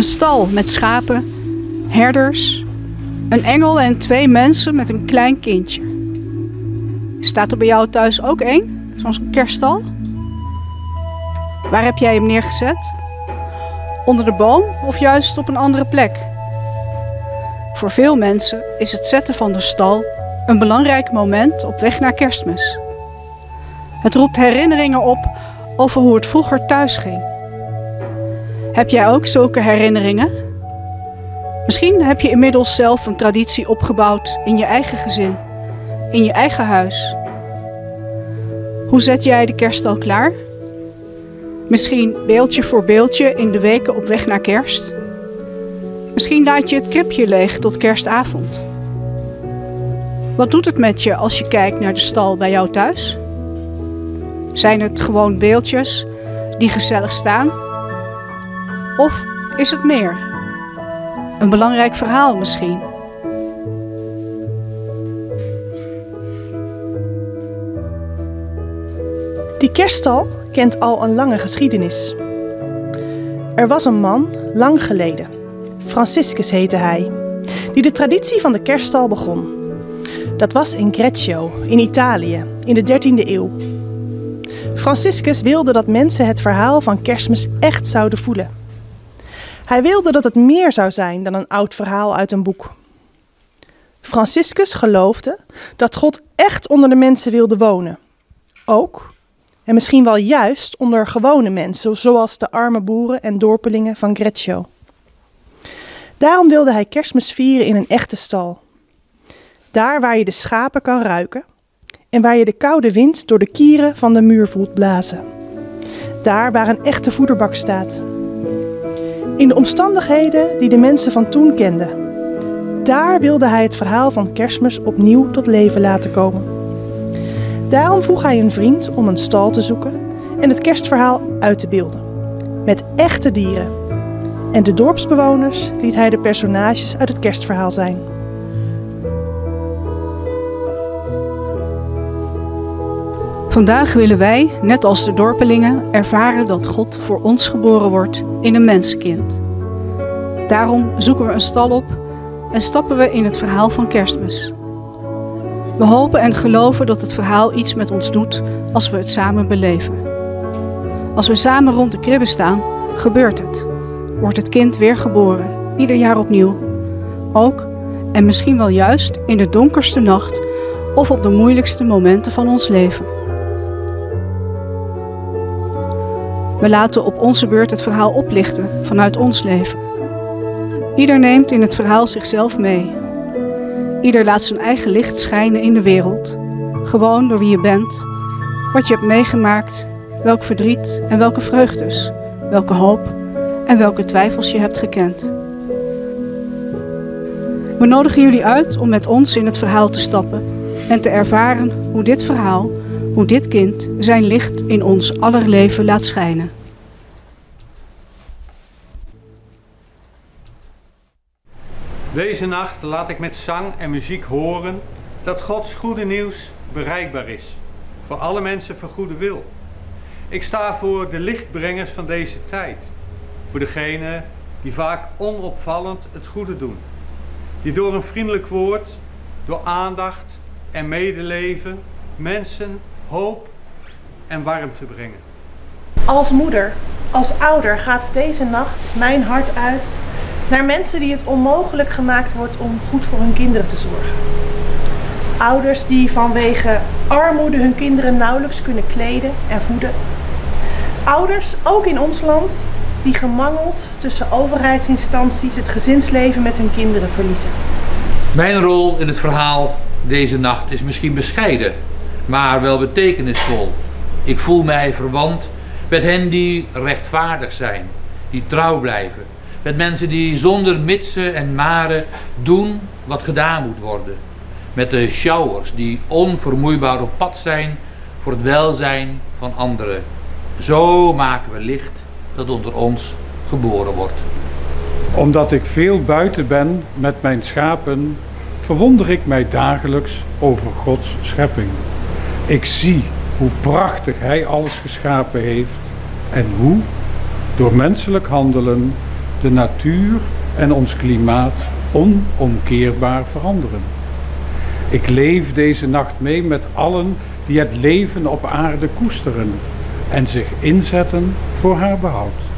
Een stal met schapen, herders, een engel en twee mensen met een klein kindje. Staat er bij jou thuis ook één, zo'n kerststal? Waar heb jij hem neergezet? Onder de boom of juist op een andere plek? Voor veel mensen is het zetten van de stal een belangrijk moment op weg naar kerstmis. Het roept herinneringen op over hoe het vroeger thuis ging. Heb jij ook zulke herinneringen? Misschien heb je inmiddels zelf een traditie opgebouwd in je eigen gezin, in je eigen huis. Hoe zet jij de kerststal klaar? Misschien beeldje voor beeldje in de weken op weg naar kerst. Misschien laat je het kribje leeg tot kerstavond. Wat doet het met je als je kijkt naar de stal bij jou thuis? Zijn het gewoon beeldjes die gezellig staan? Of is het meer? Een belangrijk verhaal misschien? Die kerststal kent al een lange geschiedenis. Er was een man, lang geleden, Franciscus heette hij, die de traditie van de kerststal begon. Dat was in Greccio, in Italië, in de 13e eeuw. Franciscus wilde dat mensen het verhaal van kerstmis echt zouden voelen. Hij wilde dat het meer zou zijn dan een oud verhaal uit een boek. Franciscus geloofde dat God echt onder de mensen wilde wonen. Ook, en misschien wel juist, onder gewone mensen, zoals de arme boeren en dorpelingen van Greccio. Daarom wilde hij kerstmis vieren in een echte stal. Daar waar je de schapen kan ruiken en waar je de koude wind door de kieren van de muur voelt blazen. Daar waar een echte voederbak staat. In de omstandigheden die de mensen van toen kenden. Daar wilde hij het verhaal van kerstmis opnieuw tot leven laten komen. Daarom vroeg hij een vriend om een stal te zoeken en het kerstverhaal uit te beelden. Met echte dieren. En de dorpsbewoners liet hij de personages uit het kerstverhaal zijn. Vandaag willen wij, net als de dorpelingen, ervaren dat God voor ons geboren wordt in een mensenkind. Daarom zoeken we een stal op en stappen we in het verhaal van Kerstmis. We hopen en geloven dat het verhaal iets met ons doet als we het samen beleven. Als we samen rond de kribbe staan, gebeurt het. Wordt het kind weer geboren, ieder jaar opnieuw. Ook, en misschien wel juist, in de donkerste nacht of op de moeilijkste momenten van ons leven. We laten op onze beurt het verhaal oplichten vanuit ons leven. Ieder neemt in het verhaal zichzelf mee. Ieder laat zijn eigen licht schijnen in de wereld. Gewoon door wie je bent, wat je hebt meegemaakt, welk verdriet en welke vreugdes, welke hoop en welke twijfels je hebt gekend. We nodigen jullie uit om met ons in het verhaal te stappen en te ervaren hoe dit verhaal dit kind zijn licht in ons aller leven laat schijnen. Deze nacht laat ik met zang en muziek horen dat Gods goede nieuws bereikbaar is. Voor alle mensen van goede wil. Ik sta voor de lichtbrengers van deze tijd. Voor degenen die vaak onopvallend het goede doen. Die door een vriendelijk woord, door aandacht en medeleven mensen hoop en warmte brengen. Als moeder, als ouder gaat deze nacht mijn hart uit naar mensen die het onmogelijk gemaakt wordt om goed voor hun kinderen te zorgen. Ouders die vanwege armoede hun kinderen nauwelijks kunnen kleden en voeden. Ouders, ook in ons land, die gemangeld tussen overheidsinstanties het gezinsleven met hun kinderen verliezen. Mijn rol in het verhaal deze nacht is misschien bescheiden, maar wel betekenisvol. Ik voel mij verwant met hen die rechtvaardig zijn, die trouw blijven. Met mensen die zonder mitsen en maren doen wat gedaan moet worden. Met de showers die onvermoeibaar op pad zijn voor het welzijn van anderen. Zo maken we licht dat onder ons geboren wordt. Omdat ik veel buiten ben met mijn schapen, verwonder ik mij dagelijks over Gods schepping. Ik zie hoe prachtig Hij alles geschapen heeft en hoe, door menselijk handelen, de natuur en ons klimaat onomkeerbaar veranderen. Ik leef deze nacht mee met allen die het leven op aarde koesteren en zich inzetten voor haar behoud.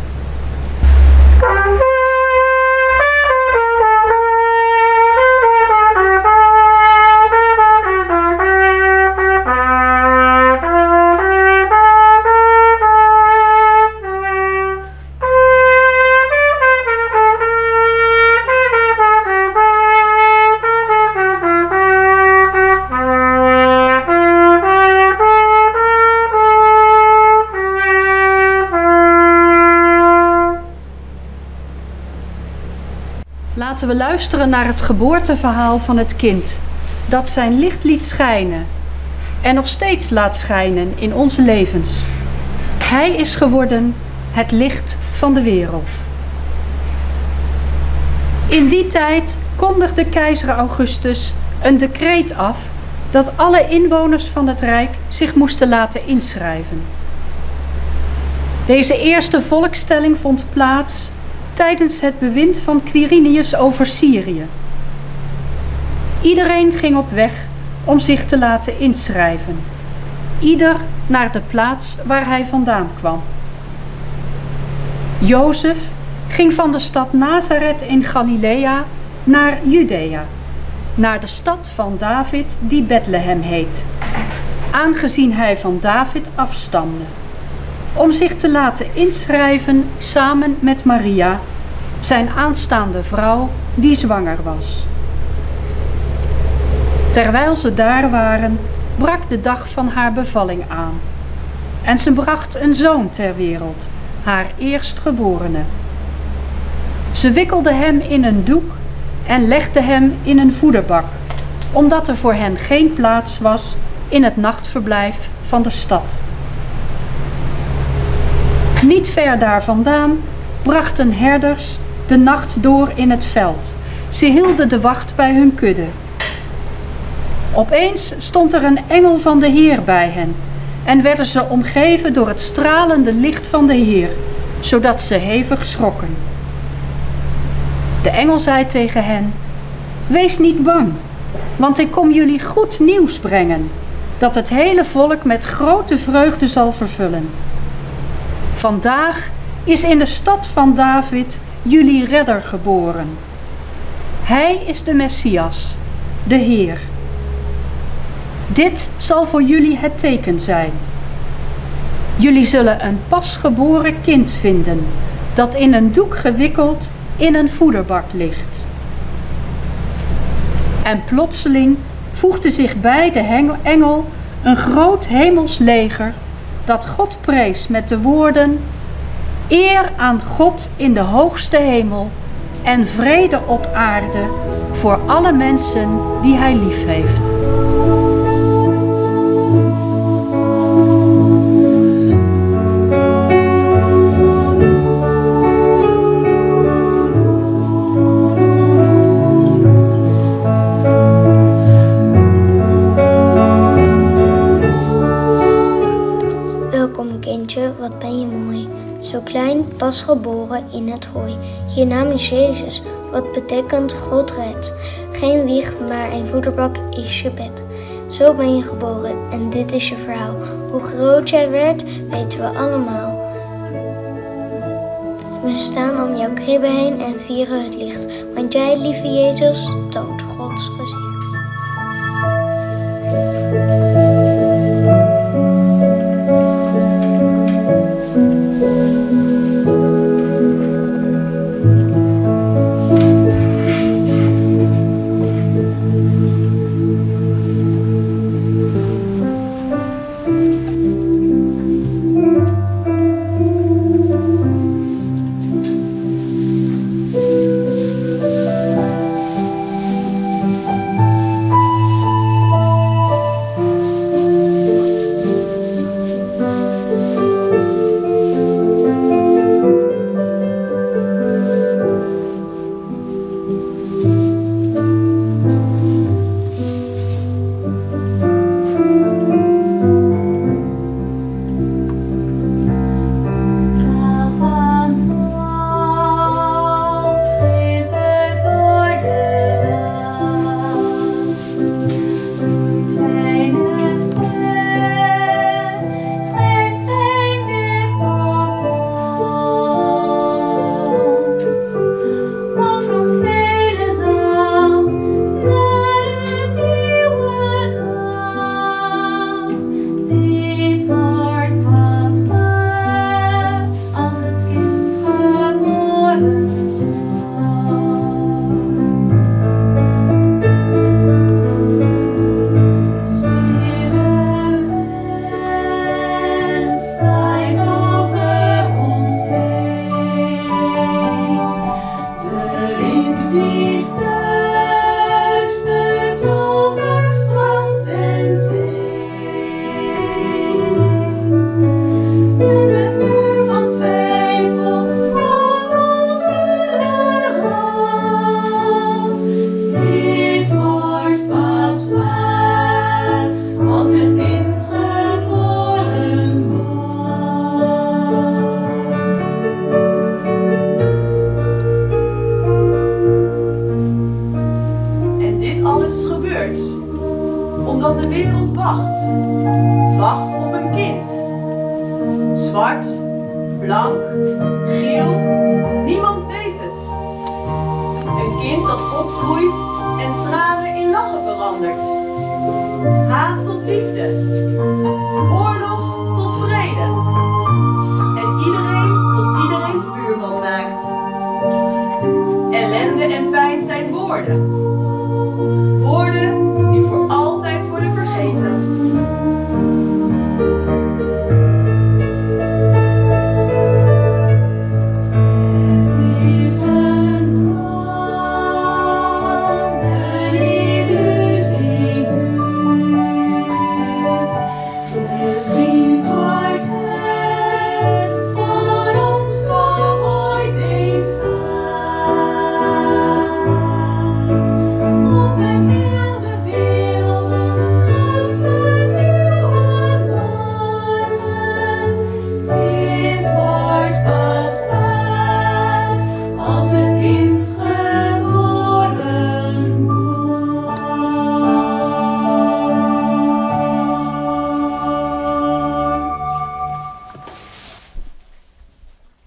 Laten we luisteren naar het geboorteverhaal van het kind, dat zijn licht liet schijnen en nog steeds laat schijnen in onze levens. Hij is geworden het licht van de wereld. In die tijd kondigde keizer Augustus een decreet af dat alle inwoners van het Rijk zich moesten laten inschrijven. Deze eerste volkstelling vond plaats tijdens het bewind van Quirinius over Syrië. Iedereen ging op weg om zich te laten inschrijven, ieder naar de plaats waar hij vandaan kwam. Jozef ging van de stad Nazareth in Galilea naar Judea, naar de stad van David die Bethlehem heet, aangezien hij van David afstamde om zich te laten inschrijven samen met Maria, zijn aanstaande vrouw die zwanger was. Terwijl ze daar waren, brak de dag van haar bevalling aan. En ze bracht een zoon ter wereld, haar eerstgeborene. Ze wikkelde hem in een doek en legde hem in een voederbak, omdat er voor hen geen plaats was in het nachtverblijf van de stad. Niet ver daar vandaan brachten herders de nacht door in het veld. Ze hielden de wacht bij hun kudde. Opeens stond er een engel van de Heer bij hen en werden ze omgeven door het stralende licht van de Heer, zodat ze hevig schrokken. De engel zei tegen hen: Wees niet bang, want ik kom jullie goed nieuws brengen, dat het hele volk met grote vreugde zal vervullen. Vandaag is in de stad van David jullie redder geboren. Hij is de Messias, de Heer. Dit zal voor jullie het teken zijn. Jullie zullen een pasgeboren kind vinden, dat in een doek gewikkeld in een voederbak ligt. En plotseling voegde zich bij de engel een groot hemels leger dat God prees met de woorden: Eer aan God in de hoogste hemel en vrede op aarde voor alle mensen die Hij lief heeft. zo klein, pas geboren in het hooi. Je naam is Jezus, wat betekent God redt. Geen wieg, maar een voederbak is je bed. Zo ben je geboren en dit is je verhaal. Hoe groot jij werd, weten we allemaal. We staan om jouw kribbe heen en vieren het licht. Want jij, lieve Jezus, toont Gods gezicht.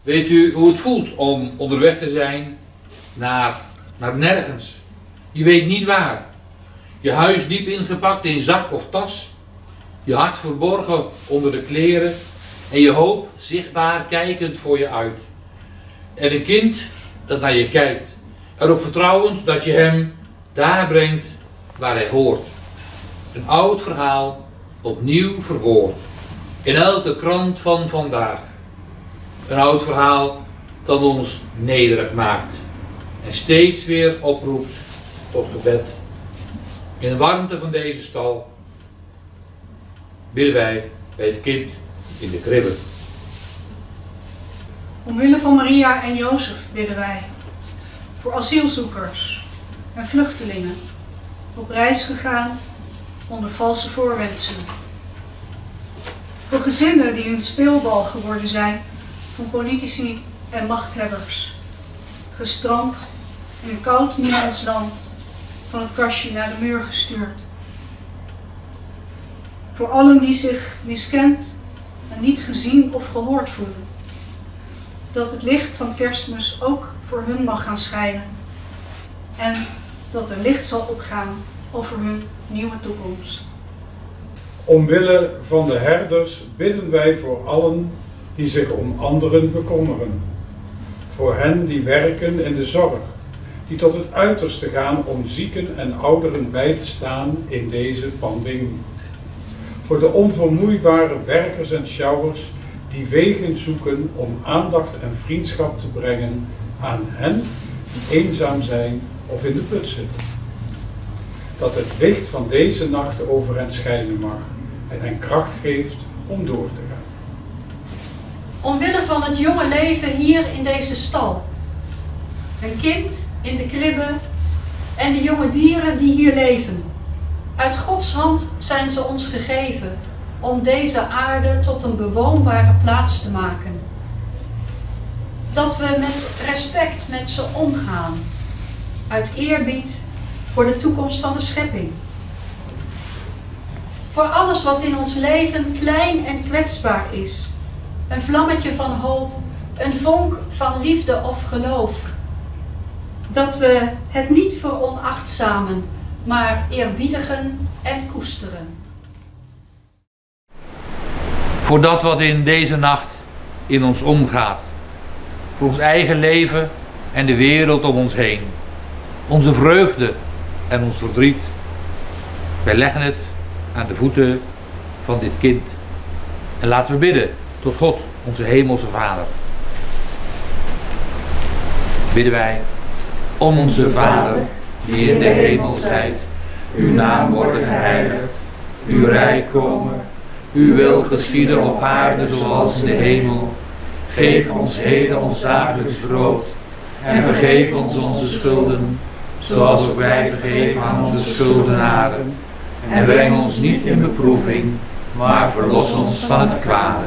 Weet u hoe het voelt om onderweg te zijn naar, naar nergens? Je weet niet waar. Je huis diep ingepakt in zak of tas. Je hart verborgen onder de kleren. En je hoop zichtbaar kijkend voor je uit. En een kind dat naar je kijkt. Erop vertrouwend dat je hem daar brengt waar hij hoort. Een oud verhaal opnieuw verwoord. In elke krant van vandaag. Een oud verhaal dat ons nederig maakt en steeds weer oproept tot gebed. In de warmte van deze stal bidden wij bij het kind in de kribbe. Omwille van Maria en Jozef bidden wij. Voor asielzoekers en vluchtelingen. Op reis gegaan onder valse voorwendselen. Voor gezinnen die een speelbal geworden zijn van politici en machthebbers. Gestrand in een koud niemandsland van het kastje naar de muur gestuurd. Voor allen die zich miskend en niet gezien of gehoord voelen dat het licht van kerstmis ook voor hun mag gaan schijnen. En dat er licht zal opgaan over hun nieuwe toekomst. Omwille van de herders bidden wij voor allen die zich om anderen bekommeren. Voor hen die werken in de zorg, die tot het uiterste gaan om zieken en ouderen bij te staan in deze pandemie. Voor de onvermoeibare werkers en sjouwers die wegen zoeken om aandacht en vriendschap te brengen aan hen die eenzaam zijn of in de put zitten. Dat het licht van deze nacht over hen schijnen mag en hen kracht geeft om door te. Omwille van het jonge leven hier in deze stal. Een kind in de kribbe en de jonge dieren die hier leven. Uit Gods hand zijn ze ons gegeven om deze aarde tot een bewoonbare plaats te maken. Dat we met respect met ze omgaan, uit eerbied voor de toekomst van de schepping. Voor alles wat in ons leven klein en kwetsbaar is. Een vlammetje van hoop, een vonk van liefde of geloof. Dat we het niet veronachtzamen, maar eerbiedigen en koesteren. Voor dat wat in deze nacht in ons omgaat. Voor ons eigen leven en de wereld om ons heen. Onze vreugde en ons verdriet. Wij leggen het aan de voeten van dit kind. En laten we bidden tot God, onze hemelse Vader. Bidden wij, onze Vader, die in de hemel zijt, uw naam worden geheiligd, uw rijk komen, uw wil geschieden op aarde zoals in de hemel. Geef ons heden ons dagelijks brood en vergeef ons onze schulden, zoals ook wij vergeven aan onze schuldenaren. En breng ons niet in beproeving, maar verlos ons van het kwade.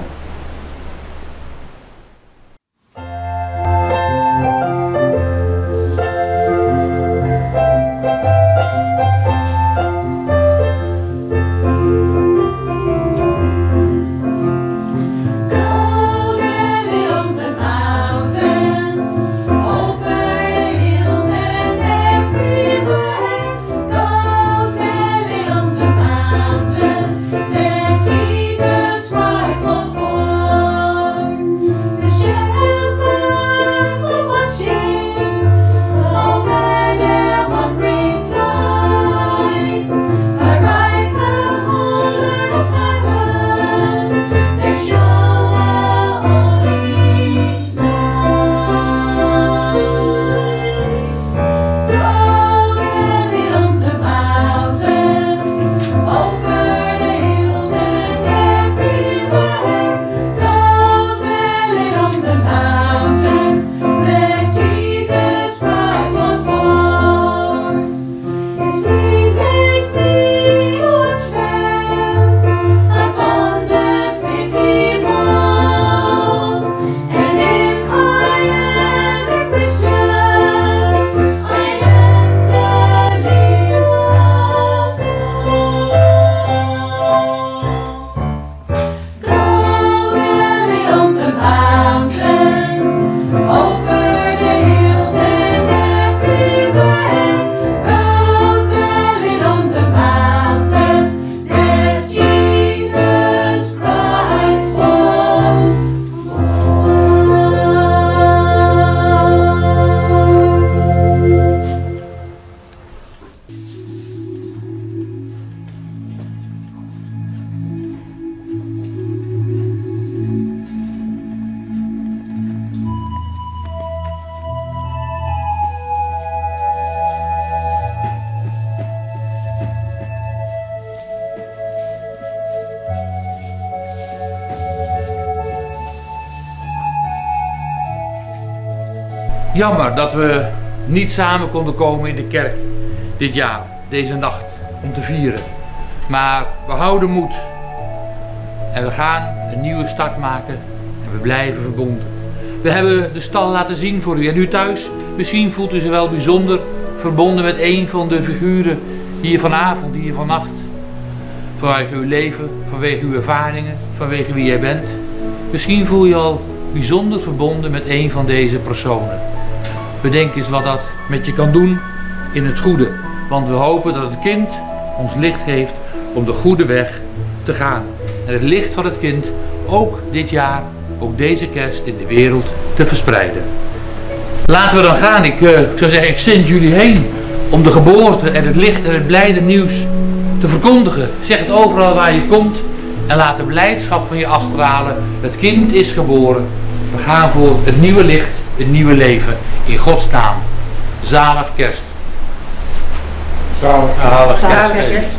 Jammer dat we niet samen konden komen in de kerk dit jaar, deze nacht, om te vieren. Maar we houden moed. En we gaan een nieuwe start maken en we blijven verbonden. We hebben de stal laten zien voor u en u thuis. Misschien voelt u zich wel bijzonder verbonden met een van de figuren hier vanavond, hier vannacht. Vanwege uw leven, vanwege uw ervaringen, vanwege wie jij bent. Misschien voel je al bijzonder verbonden met een van deze personen. Bedenk eens wat dat met je kan doen in het goede. Want we hopen dat het kind ons licht geeft om de goede weg te gaan. En het licht van het kind ook dit jaar, ook deze kerst in de wereld te verspreiden. Laten we dan gaan. Ik, ik zou zeggen, ik zend jullie heen om de geboorte en het licht en het blijde nieuws te verkondigen. Zeg het overal waar je komt en laat de blijdschap van je afstralen. Het kind is geboren. We gaan voor het nieuwe licht, een nieuwe leven. In Gods naam. Zalig kerst. Zalig kerst. Kerst.